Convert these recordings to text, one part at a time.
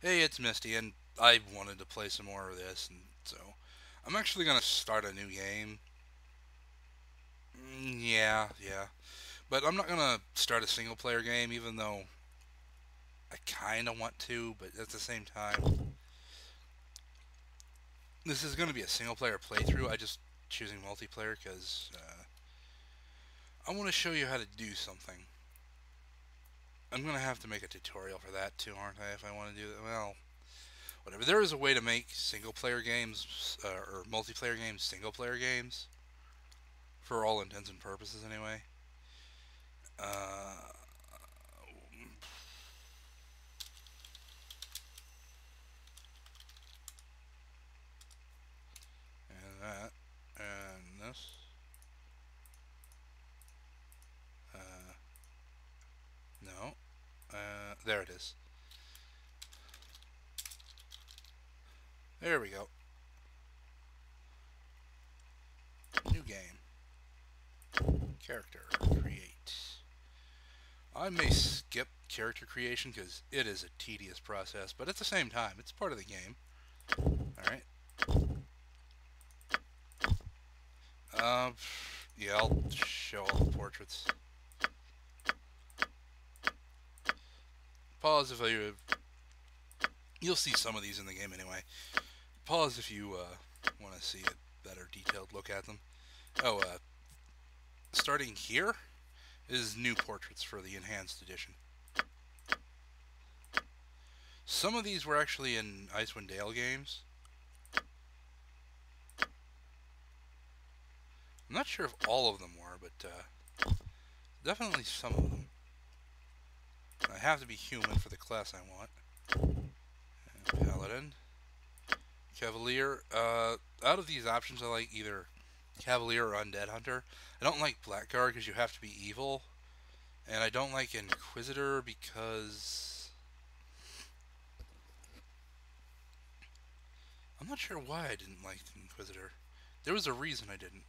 Hey, it's Misty, and I wanted to play some more of this, and so I'm actually gonna start a new game. Mm, yeah, yeah, but I'm not gonna start a single player game, even though I kind of want to, but at the same time, this is gonna be a single player playthrough. I just choosing multiplayer because uh, I want to show you how to do something. I'm gonna have to make a tutorial for that too, aren't I? If I want to do that, well, whatever. There is a way to make single player games uh, or multiplayer games single player games, for all intents and purposes, anyway. Uh, and that, and this. No. Uh, there it is. There we go. New game. Character. Create. I may skip character creation because it is a tedious process, but at the same time, it's part of the game. Alright. Uh, yeah, I'll show all the portraits. Pause if you... You'll see some of these in the game anyway. Pause if you uh, want to see a better detailed look at them. Oh, uh, starting here is new portraits for the enhanced edition. Some of these were actually in Icewind Dale games. I'm not sure if all of them were, but uh, definitely some of them. I have to be human for the class I want. And Paladin. Cavalier. Uh, out of these options, I like either Cavalier or Undead Hunter. I don't like Blackguard because you have to be evil. And I don't like Inquisitor because... I'm not sure why I didn't like Inquisitor. There was a reason I didn't.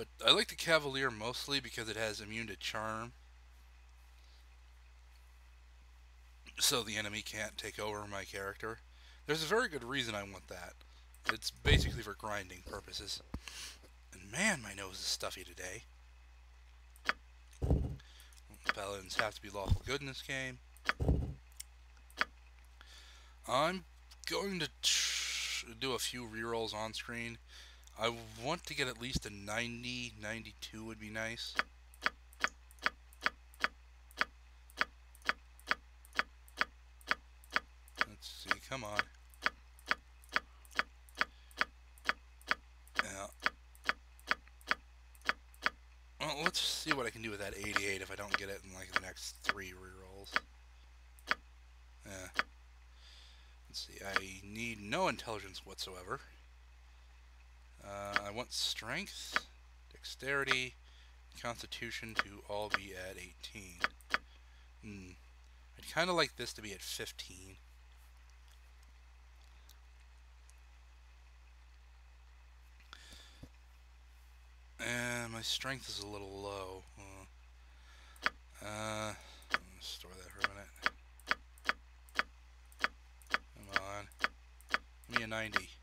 But I like the Cavalier mostly because it has immune to charm. So the enemy can't take over my character. There's a very good reason I want that. It's basically for grinding purposes. And man, my nose is stuffy today. Paladins have to be lawful good in this game. I'm going to do a few rerolls on screen. I want to get at least a 90, 92 would be nice. Let's see, come on. Yeah. Well, let's see what I can do with that 88 if I don't get it in like the next three rerolls. Yeah. Let's see, I need no intelligence whatsoever. Uh, I want strength, dexterity, constitution to all be at 18. Hmm. I'd kind of like this to be at 15. And my strength is a little low. Uh, uh store that for a minute. Come on. Give me a 90.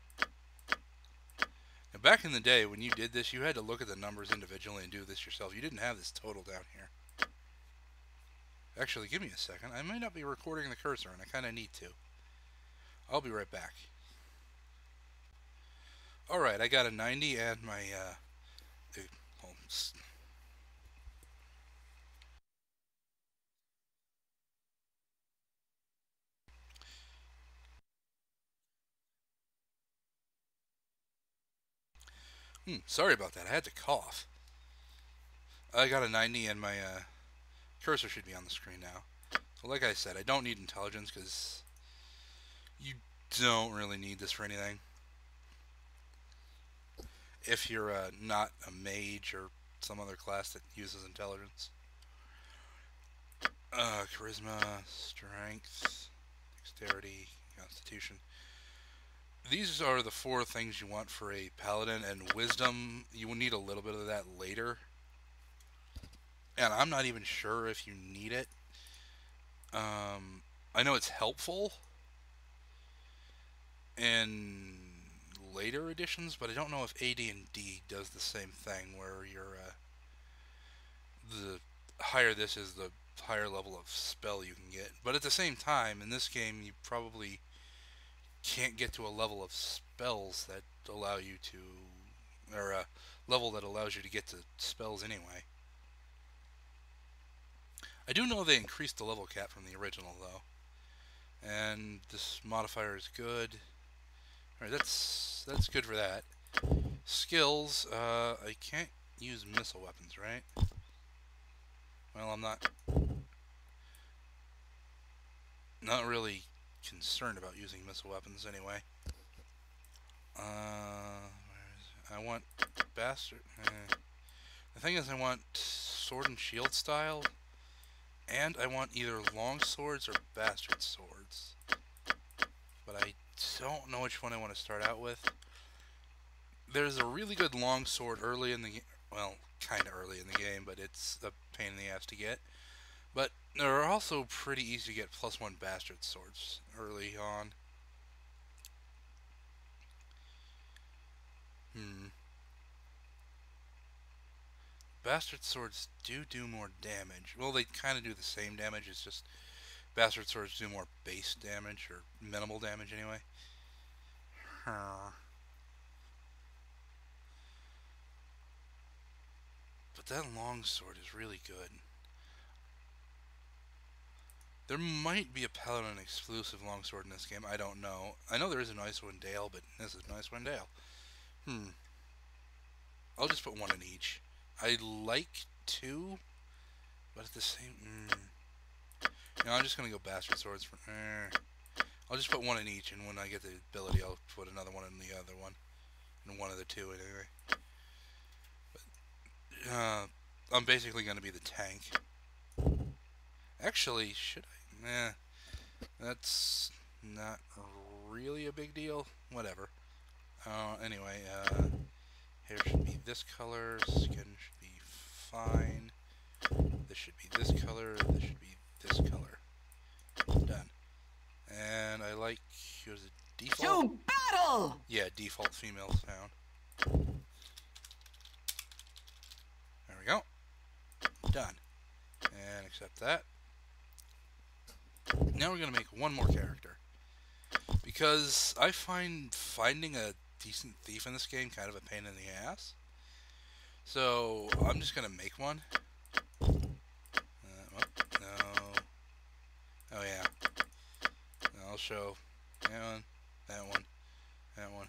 Back in the day, when you did this, you had to look at the numbers individually and do this yourself. You didn't have this total down here. Actually, give me a second. I might not be recording the cursor, and I kind of need to. I'll be right back. Alright, I got a 90 and my, uh, Hmm, sorry about that. I had to cough. I got a 90 and my uh, cursor should be on the screen now. Like I said, I don't need intelligence because you don't really need this for anything. If you're uh, not a mage or some other class that uses intelligence. Uh, charisma, strength, dexterity, constitution these are the four things you want for a paladin, and wisdom, you will need a little bit of that later. And I'm not even sure if you need it. Um, I know it's helpful in later editions, but I don't know if AD and D does the same thing, where you're uh, the higher this is, the higher level of spell you can get. But at the same time, in this game, you probably can't get to a level of spells that allow you to, or a level that allows you to get to spells anyway. I do know they increased the level cap from the original, though. And this modifier is good. Alright, that's that's good for that. Skills, uh, I can't use missile weapons, right? Well, I'm not not really concerned about using missile weapons anyway. Uh, I want bastard. Eh. The thing is, I want sword and shield style, and I want either long swords or bastard swords. But I don't know which one I want to start out with. There's a really good long sword early in the well, kind of early in the game, but it's a pain in the ass to get. But there are also pretty easy to get plus one bastard swords early on. Hmm. Bastard swords do do more damage. Well, they kind of do the same damage. It's just bastard swords do more base damage or minimal damage anyway. Huh. But that long sword is really good. There might be a Paladin exclusive longsword in this game. I don't know. I know there is an Icewind Dale, but this is an Icewind Dale. Hmm. I'll just put one in each. I like two, but at the same... Mm. No, I'm just going to go Bastard Swords. For, eh. I'll just put one in each, and when I get the ability, I'll put another one in the other one. And one of the two, anyway. But, uh, I'm basically going to be the tank. Actually, should I? Eh, that's not really a big deal. Whatever. Uh, anyway, uh, hair should be this color, skin should be fine. This should be this color, this should be this color. Done. And I like, here's a default. To battle! Yeah, default female sound. There we go. Done. And accept that. Now we're going to make one more character. Because I find finding a decent thief in this game kind of a pain in the ass. So I'm just going to make one. Uh, oh, no. Oh yeah. I'll show that one, that one, that one.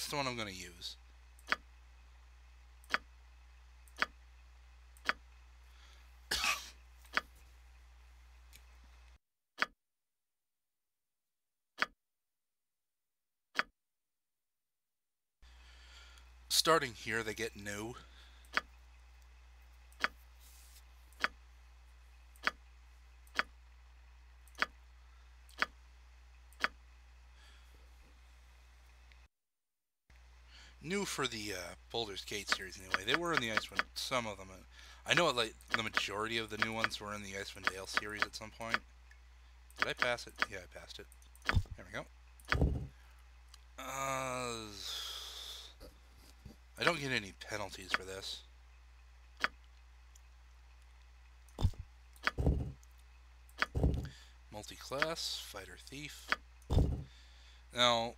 That's the one I'm going to use. Starting here, they get new. New for the uh, Baldur's Gate series anyway. They were in the Icewind, some of them. I know like the majority of the new ones were in the Icewind Dale series at some point. Did I pass it? Yeah, I passed it. There we go. Uh, I don't get any penalties for this. Multi-class, fighter thief. Now,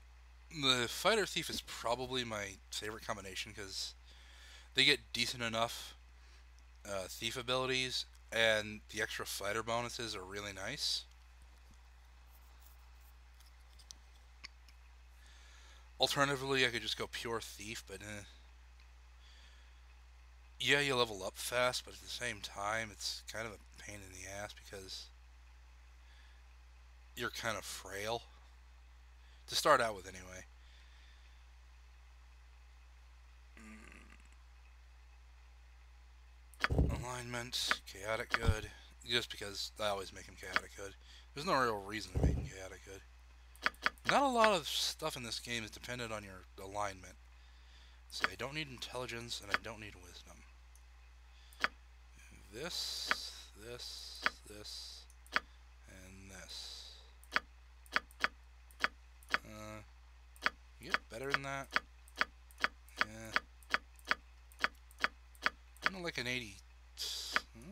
the fighter thief is probably my favorite combination because they get decent enough uh, thief abilities and the extra fighter bonuses are really nice. Alternatively, I could just go pure thief, but eh. yeah, you level up fast, but at the same time, it's kind of a pain in the ass because you're kind of frail. To start out with, anyway. Mm. Alignment, chaotic good. Just because I always make him chaotic good. There's no real reason to make him chaotic good. Not a lot of stuff in this game is dependent on your alignment. So I don't need intelligence and I don't need wisdom. This, this, this, and this. Uh, you get better than that? Yeah. I'm like an 80. Hmm?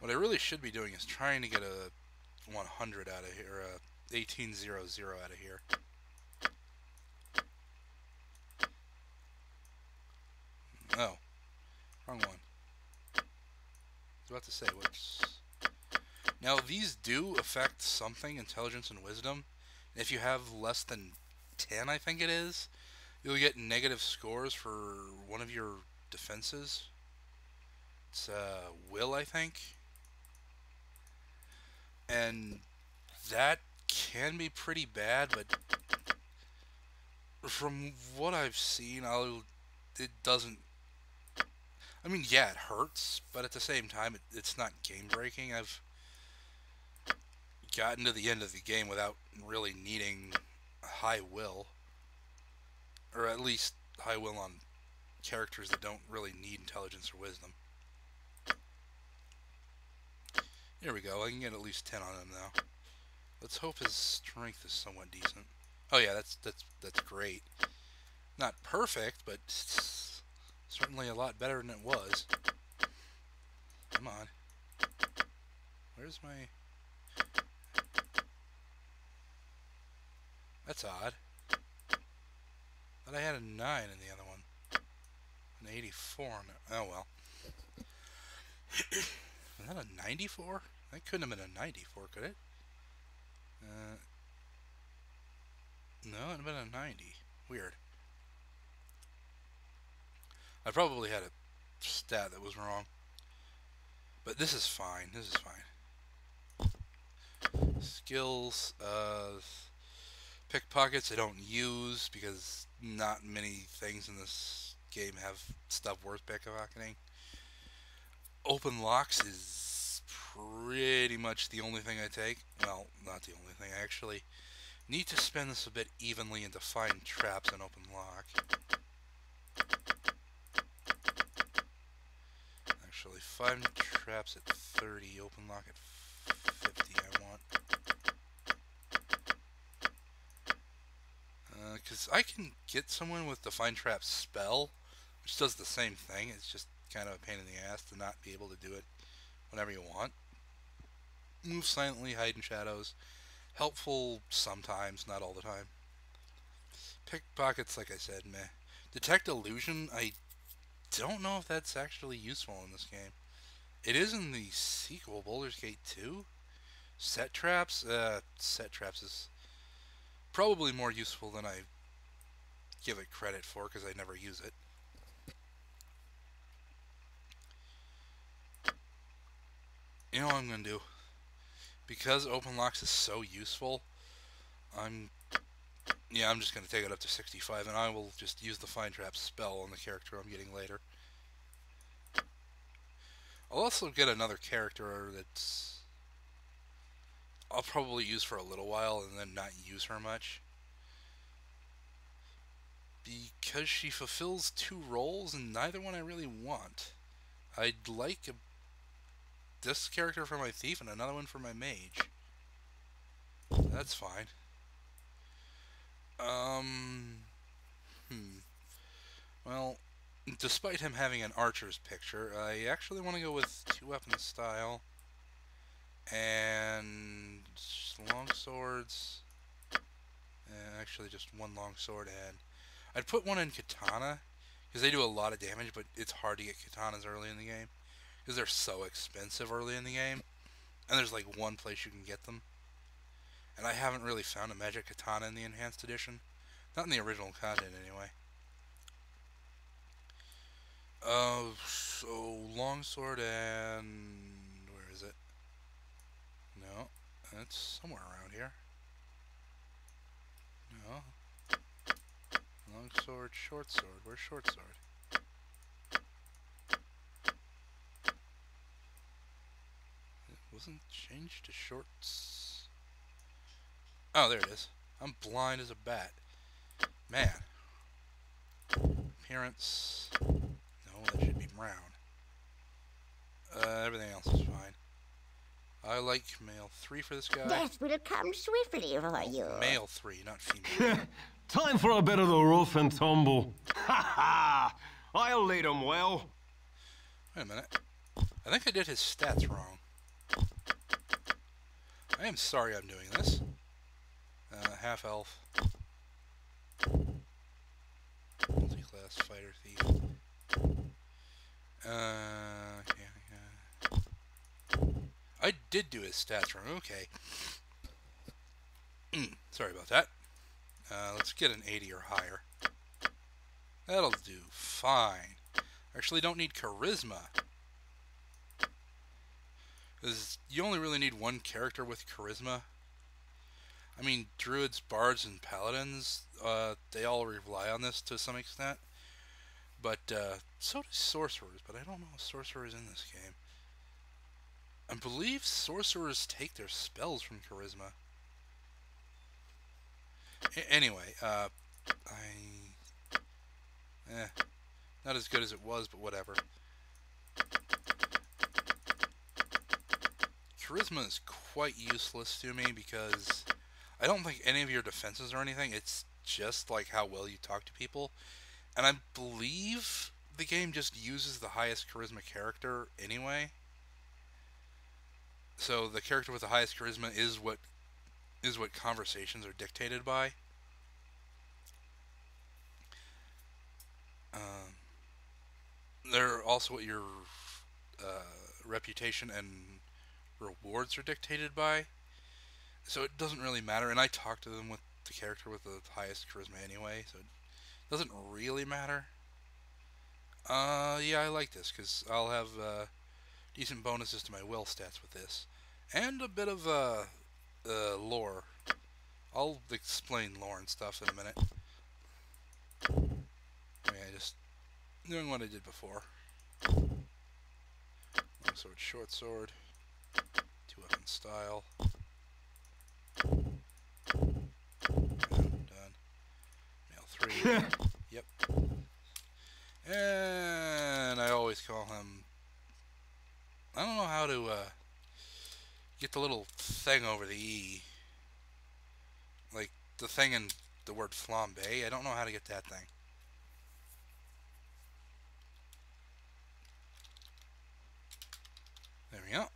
What I really should be doing is trying to get a 100 out of here, a 1800 out of here. Oh, wrong one. I was about to say, what's... Now, these do affect something, intelligence and wisdom. If you have less than 10, I think it is, you'll get negative scores for one of your defenses. It's uh, will, I think and that can be pretty bad, but from what I've seen, I'll, it doesn't. I mean, yeah, it hurts, but at the same time, it, it's not game breaking. I've gotten to the end of the game without really needing high will, or at least high will on characters that don't really need intelligence or wisdom. There we go. I can get at least 10 on him now. Let's hope his strength is somewhat decent. Oh yeah, that's that's that's great. Not perfect, but certainly a lot better than it was. Come on. Where's my... That's odd. But I had a 9 in the other one. An 84. Oh well. Is that a 94? That couldn't have been a 94, could it? Uh, no, it'd have been a 90. Weird. I probably had a stat that was wrong. But this is fine. This is fine. Skills. Uh, pickpockets I don't use because not many things in this game have stuff worth pickpocketing. Open locks is pretty much the only thing I take. Well, not the only thing. I actually need to spend this a bit evenly and define traps and open lock. Actually, find traps at 30, open lock at 50 I want. Because I can get someone with Define Trap spell, which does the same thing. It's just kind of a pain in the ass to not be able to do it whenever you want. Move silently, hide in shadows. Helpful sometimes, not all the time. Pickpockets, like I said, meh. Detect illusion, I don't know if that's actually useful in this game. It is in the sequel, Baldur's Gate 2. Set traps, uh, set traps is probably more useful than I give it credit for because I never use it. You know what I'm going to do? because open locks is so useful, I'm yeah, I'm just going to take it up to 65 and I will just use the find trap spell on the character I'm getting later. I'll also get another character that's I'll probably use for a little while and then not use her much. Because she fulfills two roles and neither one I really want. I'd like a this character for my thief and another one for my mage. That's fine. Um, hmm. Well, despite him having an archer's picture, I actually want to go with two weapon style and long swords. And actually, just one long sword and I'd put one in katana because they do a lot of damage, but it's hard to get katanas early in the game because they're so expensive early in the game, and there's like one place you can get them. And I haven't really found a magic katana in the enhanced edition, not in the original content anyway. Uh, so longsword and where is it? No, it's somewhere around here. No. Longsword, short sword. Where's short sword? wasn't changed to shorts. Oh, there it is. I'm blind as a bat. Man. Appearance. No, that should be brown. Uh, everything else is fine. I like male 3 for this guy. Death will come swiftly for you. Male 3, not female. Time for a bit of the rough and tumble. Ha ha! I'll lead him well. Wait a minute. I think I did his stats wrong. I am sorry I'm doing this. Uh, half elf. Multi-class fighter thief. Uh, yeah, yeah. I did do his stats wrong. Okay. sorry about that. Uh, let's get an 80 or higher. That'll do fine. Actually, don't need charisma. Because you only really need one character with charisma. I mean, druids, bards, and paladins, uh, they all rely on this to some extent. But uh, so do sorcerers, but I don't know if sorcerers in this game. I believe sorcerers take their spells from charisma. Anyway, uh, I... Eh, not as good as it was, but whatever. Charisma is quite useless to me because I don't think any of your defenses or anything, it's just like how well you talk to people. And I believe the game just uses the highest charisma character anyway. So the character with the highest charisma is what is what conversations are dictated by. Um, they're also what your uh, reputation and rewards are dictated by. So it doesn't really matter, and I talk to them with the character with the highest charisma anyway, so it doesn't really matter. Uh, yeah, I like this, because I'll have uh, decent bonuses to my will stats with this. And a bit of uh, uh, lore. I'll explain lore and stuff in a minute. I mean, I just doing what I did before. Long sword, short sword, two weapon style. Done. Male three. yep. And I always call him. I don't know how to uh, get the little thing over the E. Like the thing in the word flambe. I don't know how to get that thing. There we go.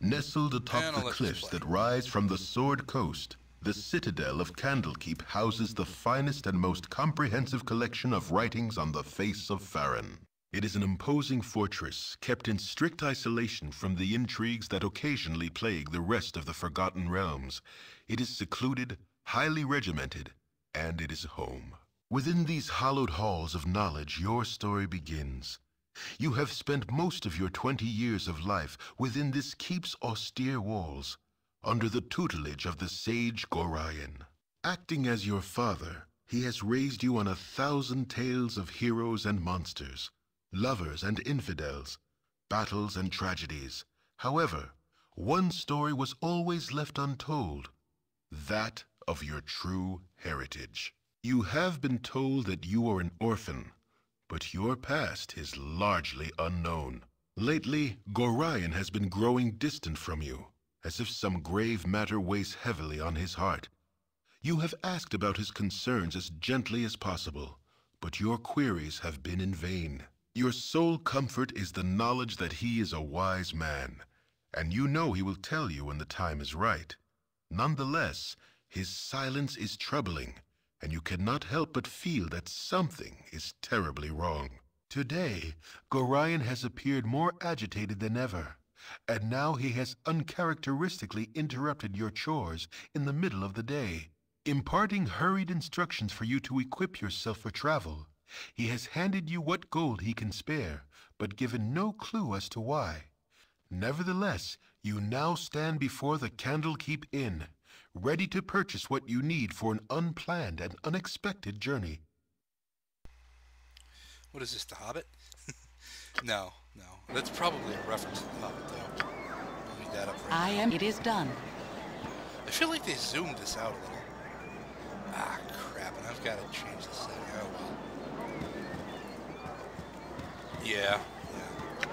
Nestled atop the cliffs that rise from the Sword Coast, the citadel of Candlekeep houses the finest and most comprehensive collection of writings on the face of Faerûn. It is an imposing fortress, kept in strict isolation from the intrigues that occasionally plague the rest of the Forgotten Realms. It is secluded, highly regimented, and it is home. Within these hallowed halls of knowledge, your story begins. You have spent most of your twenty years of life within this keep's austere walls, under the tutelage of the sage Gorion. Acting as your father, he has raised you on a thousand tales of heroes and monsters, lovers and infidels, battles and tragedies. However, one story was always left untold, that of your true heritage. You have been told that you are an orphan, but your past is largely unknown. Lately, Gorion has been growing distant from you, as if some grave matter weighs heavily on his heart. You have asked about his concerns as gently as possible, but your queries have been in vain. Your sole comfort is the knowledge that he is a wise man, and you know he will tell you when the time is right. Nonetheless, his silence is troubling, and you cannot help but feel that something is terribly wrong. Today, Gorion has appeared more agitated than ever, and now he has uncharacteristically interrupted your chores in the middle of the day, imparting hurried instructions for you to equip yourself for travel. He has handed you what gold he can spare, but given no clue as to why. Nevertheless, you now stand before the Candlekeep Inn, ready to purchase what you need for an unplanned and unexpected journey. What is this, The Hobbit? no, no. That's probably a reference to The Hobbit, though. I am. It is done. I feel like they zoomed this out a little. Ah, crap, and I've got to change the setting. Oh, well. Yeah, yeah.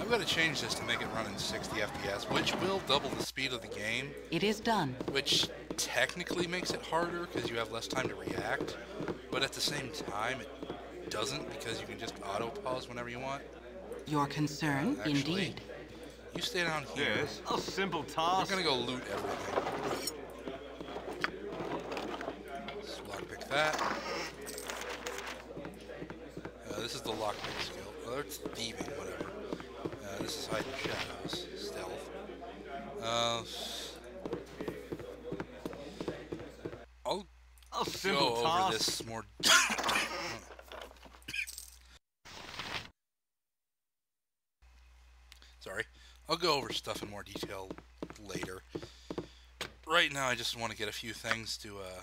I've got to change this to make it run in 60 FPS, which will double the speed of the game. It is done. Which technically makes it harder because you have less time to react, but at the same time, it doesn't because you can just auto pause whenever you want. Your concern, Actually, indeed. You stay down here. Yes, a simple task. We're task. gonna go loot everything. Let's lockpick that. This is the lockpick skill. Well, it's thieving, whatever. Uh, this is hide in shadows, stealth. Uh, I'll simple go over this more. Sorry. I'll go over stuff in more detail later. Right now, I just want to get a few things to, uh...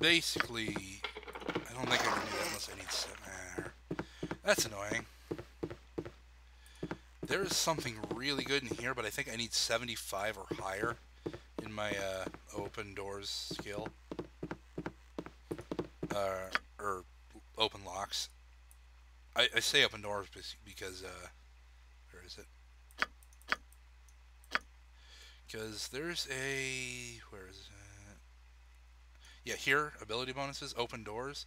Basically... I don't think I can do that unless I need some... Nah, that's annoying. There is something really good in here, but I think I need 75 or higher in my uh, open doors skill. Uh, or open locks. I, I say open doors because, uh, where is it? Because there's a, where is it? Yeah, here, ability bonuses, open doors.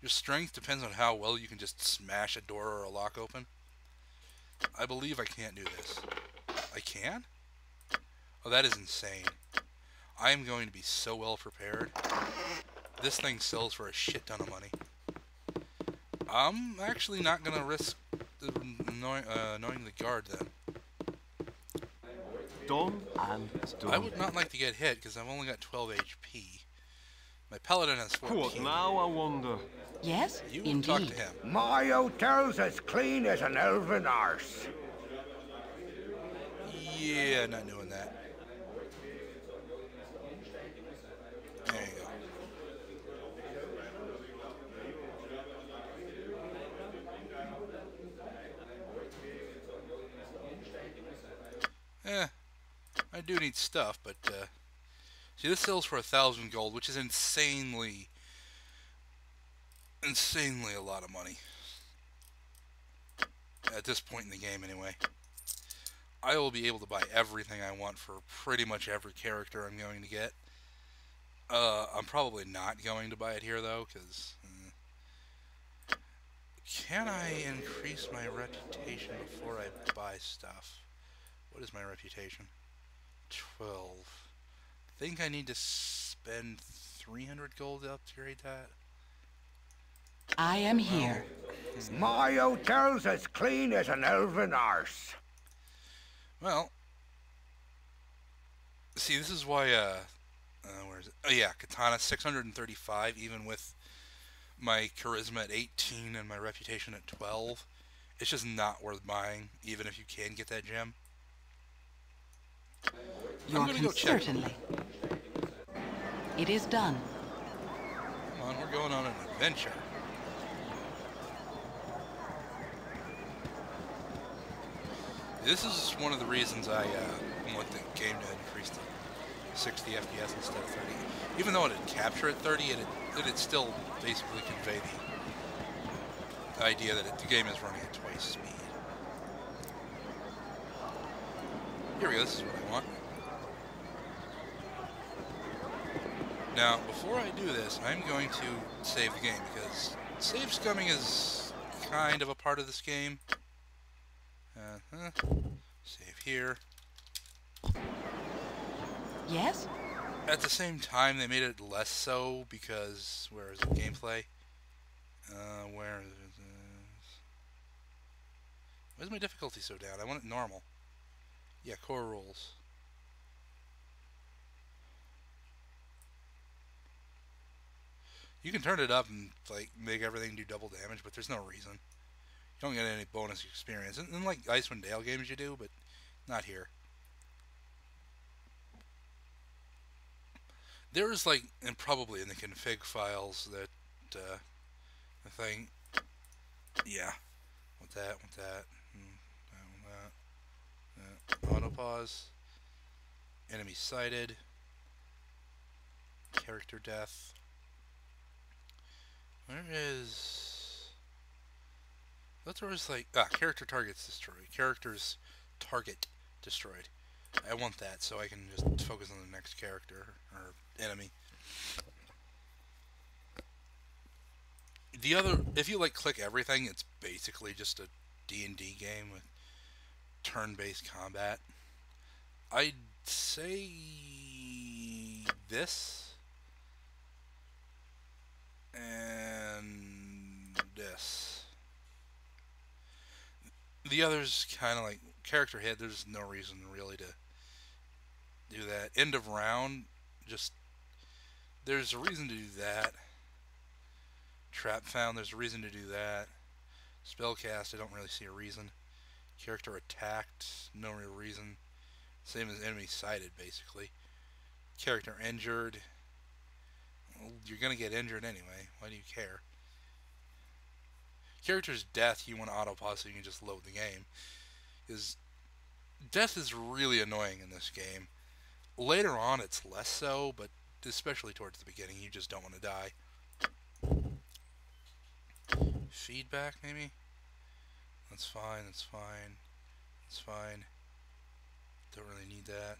Your strength depends on how well you can just smash a door or a lock open. I believe I can't do this. I can? Oh, that is insane. I am going to be so well prepared. This thing sells for a shit ton of money. I'm actually not going to risk annoying, uh, annoying the guard then. Done and done. I would not like to get hit because I've only got 12 HP. My paladin has 14. What now, I wonder? Yes, You indeed. talk to him. My hotel's as clean as an elven arse. Yeah, not doing that. There you go. Eh, I do need stuff, but uh, see, this sells for a thousand gold, which is insanely, insanely a lot of money at this point in the game, anyway. I will be able to buy everything I want for pretty much every character I'm going to get. Uh, I'm probably not going to buy it here though, because can I increase my reputation before I buy stuff? What is my reputation? Twelve. Think I need to spend 300 gold to upgrade that. I am here. My hotel's as clean as an elven arse. Well, see, this is why, uh, uh, where is it? Oh, yeah, Katana 635, even with my charisma at 18 and my reputation at 12. It's just not worth buying, even if you can get that gem. Your gonna go certainly. It is done. Come on, we're going on an adventure. This is one of the reasons I uh, want the game to increase to 60 FPS instead of 30. Even though it'd capture at 30, it'd, it'd still basically convey the idea that it, the game is running at twice speed. Here we go, this is what I want. Now, before I do this, I'm going to save the game because save scumming is kind of a part of this game. Uh-huh. Save here. Yes? At the same time, they made it less so because where is the Gameplay. Uh, where is it? Why is my difficulty so down? I want it normal. Yeah, core rules. You can turn it up and like make everything do double damage, but there's no reason. You don't get any bonus experience. And, like Icewind Dale games, you do, but not here. There's like, and probably in the config files that uh, the thing. Yeah, with that, with that, and that, with that. Pause. Enemy sighted. Character death. Where is... That's it's like... Ah, character targets destroyed. Characters target destroyed. I want that so I can just focus on the next character or enemy. The other, if you like click everything, it's basically just a D&D game with turn-based combat. I'd say this and this. The others kind of like character hit. There's no reason really to do that. End of round, just there's a reason to do that. Trap found, there's a reason to do that. Spellcast, I don't really see a reason. Character attacked, no real reason. Same as enemy sighted, basically. Character injured. Well, you're going to get injured anyway. Why do you care? Character's death, you want to auto pause so you can just load the game. Is death is really annoying in this game. Later on, it's less so, but especially towards the beginning, you just don't want to die. Feedback, maybe? That's fine, that's fine. That's fine. Don't really need that.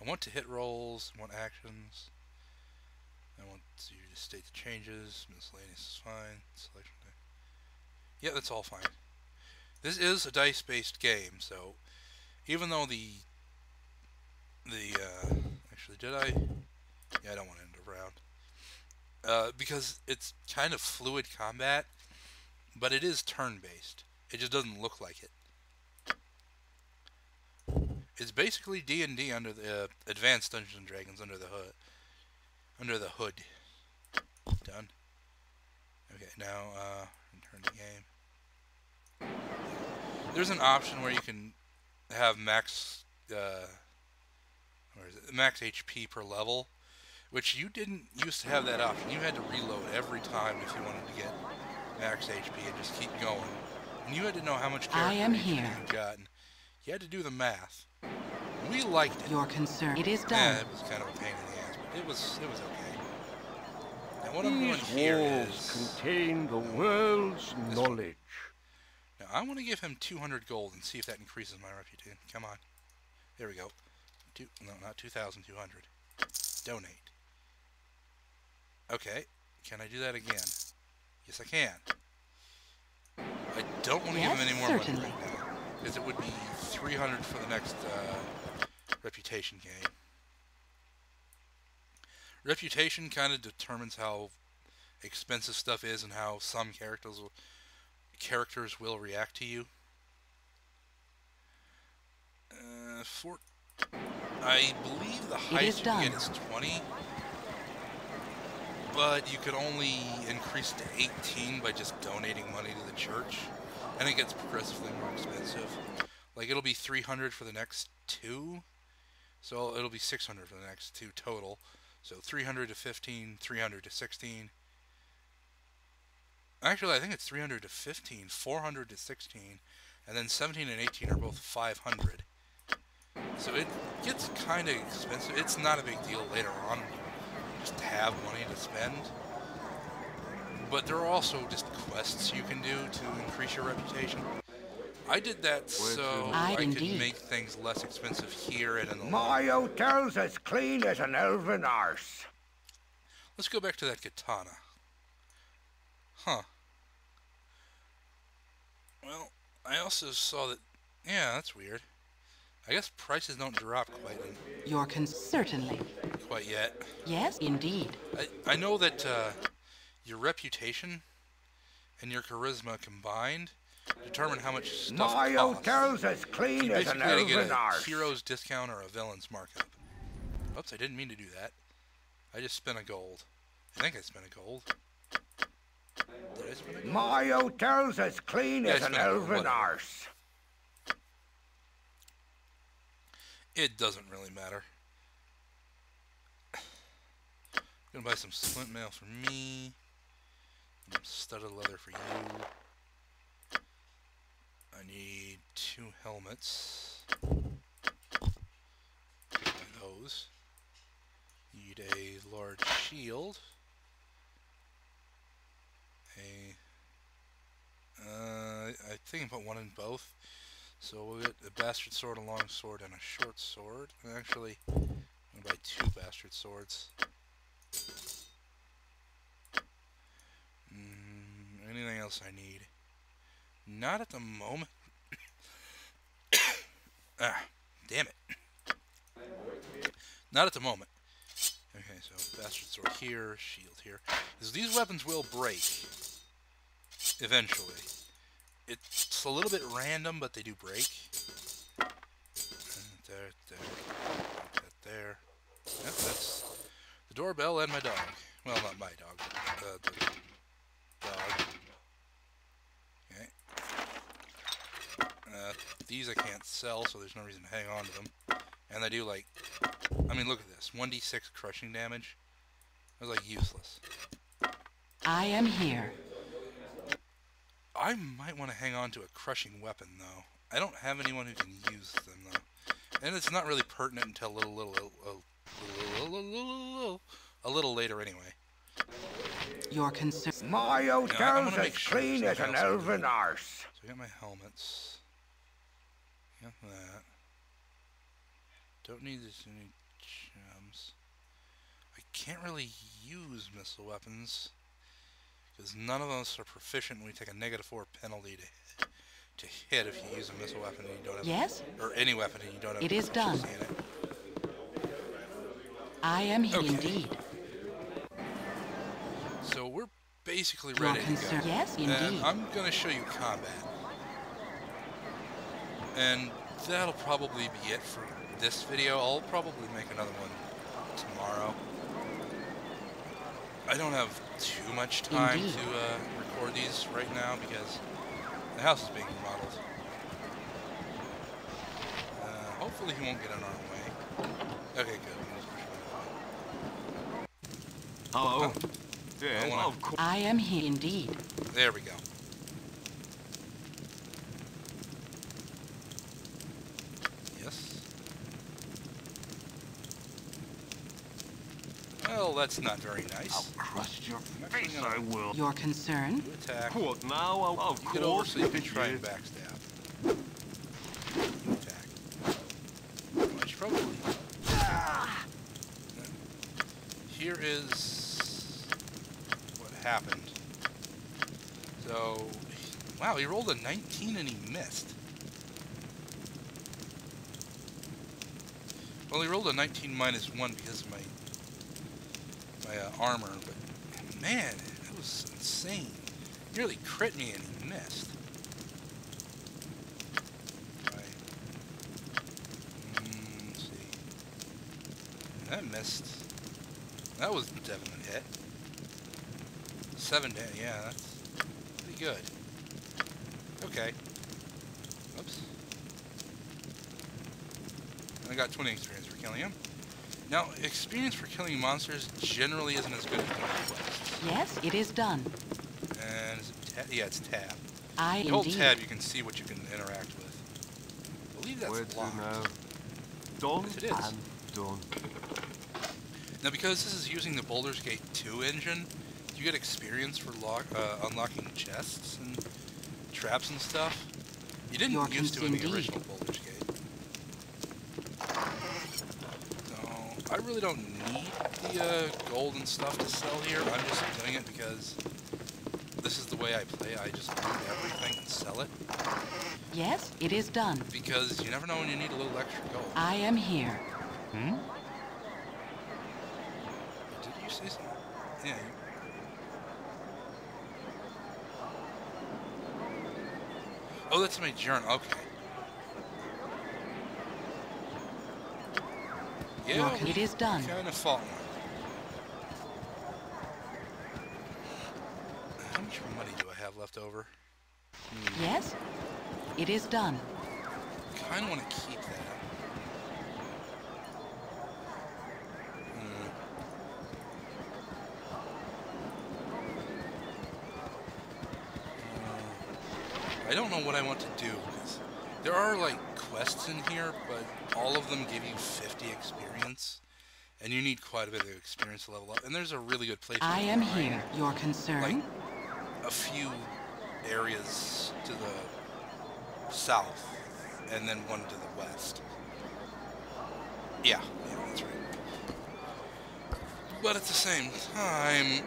I want to hit rolls, I want actions. I want to state the changes. Miscellaneous is fine. Selection. Yeah, that's all fine. This is a dice-based game, so even though the the uh, actually did I? Yeah, I don't want to end a round uh, because it's kind of fluid combat, but it is turn-based. It just doesn't look like it. It's basically D and D under the uh, Advanced Dungeons and Dragons under the hood. Under the hood. Done. Okay, now uh, return to game. There's an option where you can have max, uh, where is it? Max HP per level, which you didn't used to have that option. You had to reload every time if you wanted to get max HP and just keep going. And you had to know how much character I am HP here. you'd gotten. You had to do the math. We liked it. Your concern. It is Yeah, done. it was kind of a pain in the ass, but it was it was okay. Now what I'm doing These here walls is contain the world's knowledge. now I want to give him 200 gold and see if that increases my reputation. Come on, there we go. Two, no, not 2,200. Donate. Okay, can I do that again? Yes, I can. I don't want to give him any more certainly. money right now because it would be 300 for the next uh, reputation game. Reputation kind of determines how expensive stuff is and how some characters will, characters will react to you. Uh, for, I believe the highest you can get is 20, but you could only increase to 18 by just donating money to the church, and it gets progressively more expensive. Like it'll be 300 for the next two, so it'll be 600 for the next two total. So 300 to 15, 300 to 16. Actually, I think it's 300 to 15, 400 to 16, and then 17 and 18 are both 500. So it gets kind of expensive. It's not a big deal later on just have money to spend. But there are also just quests you can do to increase your reputation. I did that so I I could indeed. make things less expensive here and in the My hotel's as clean as an elven arse. Let's go back to that katana. Huh. Well, I also saw that. Yeah, that's weird. I guess prices don't drop quite Your con- certainly. quite yet. Yes, indeed. I, I know that uh, your reputation and your charisma combined determine how much stuff My costs. hotel's as clean You as an get elven a arse. hero's discount or a villain's markup. Oops, I didn't mean to do that. I just spent a gold. I think I spent a gold. Did I spend a gold? My hotel's as clean Yeah, as an elven arse. It doesn't really matter. Gonna buy some splint mail for me. Studded leather for you. I need two helmets. those. Need a large shield. A. Uh, I think I put one in both. So we'll get a bastard sword, a long sword, and a short sword. Actually, I'm gonna buy two bastard swords. Anything else I need? Not at the moment. ah, damn it. Not at the moment. Okay, so bastard sword here, shield here. Because these weapons will break. Eventually. It's a little bit random, but they do break. There, there, that there. Yep, that's the doorbell and my dog. Well, not my dog, but uh, the dog. Okay. Uh, these I can't sell, so there's no reason to hang on to them. And they do like, I mean, look at this, 1d6 crushing damage. That was like useless. I am here. I might want to hang on to a crushing weapon, though. I don't have anyone who can use them, though. And it's not really pertinent until a little, little, little, little, little, little, a little later anyway. Your concern. My Yeah, I hotel's wanna as sure clean as an nothing elven arse. So I got my helmets. Got that. Don't need this any gems. I can't really use missile weapons because none of us are proficient. We take a negative four penalty to to hit if you use a missile weapon and you don't have Yes? or any weapon and you don't have It is done. it. I am here Okay. indeed. So we're basically ready to go. Yes, And indeed. I'm going to show you combat. And that'll probably be it for this video. I'll probably make another one tomorrow. I don't have too much time Indeed. to uh, record these right now because the house is being remodeled. Uh, hopefully he won't get in our way. Okay, good. We can just push him out of the way. Hello. Yeah, I wanna- of course. I am here indeed. There we go. Yes. Well, that's not very nice. I'll crush your face, I will. Your concern. You attack. What now? Of- Of You get over course. so you can try yeah. and backstab. You attack. Well, I should probably. Here is what happened. So, wow, he rolled a 19 and he missed. Well, he rolled a 19 minus 1 because of my my uh, armor, but man, that was insane. Nearly crit me and he missed. Right. Mm, let's see. That missed. That was a definite hit. Seven da- yeah, that's pretty good. Okay. Oops. And I got 20 experience for killing him. Now, experience for killing monsters generally isn't as good as doing quests. Yes, it is done. And is it ta- yeah, it's tab. I You hold indeed. tab, you can see what you can interact with. I believe that's Where to locked. now? Done Yes, it is. and done. Now, because this is using the Baldur's Gate 2 engine, you get experience for lock, uh, unlocking chests and traps and stuff. You didn't Your used to in the indeed. original Baldur's Gate. So, I really don't need the uh, gold and stuff to sell here. I'm just doing it because this is the way I play. I just loot everything and sell it. Yes, it is done. Because you never know when you need a little extra gold. I am here. Hmm? Did you say something? Yeah. Oh, that's my journal. Okay. Yeah, Your- it is done. Kind of fought. How much money do I have left over? Yes, it is done. Kind of want to keep that. Hmm. Uh, I don't know what I want to do because there are like quests in here, but all of them give you 50 experience. And you need quite a bit of experience to level up. And there's a really good place. For I am here. Your concern? Like, a few areas to the south, and then one to the west. Yeah, yeah, that's right. But at the same time,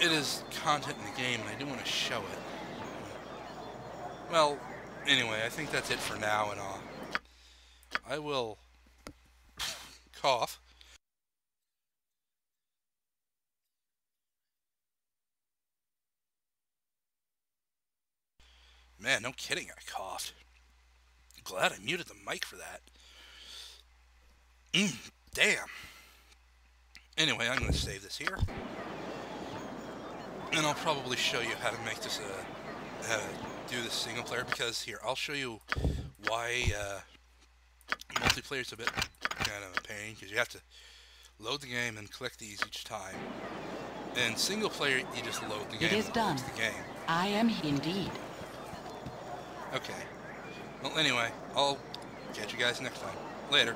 it is content in the game, and I do want to show it. Well, anyway, I think that's it for now, and uh, I will cough. Man, no kidding, I coughed. Glad I muted the mic for that. Mm, damn. Anyway, I'm going to save this here. And I'll probably show you how to make this a, how to do the single player, because here, I'll show you why uh, multiplayer is a bit kind of a pain, because you have to load the game and click these each time. And single player, you just load the game. It is done. The game. I am indeed. Okay. Well, anyway, I'll catch you guys next time. Later.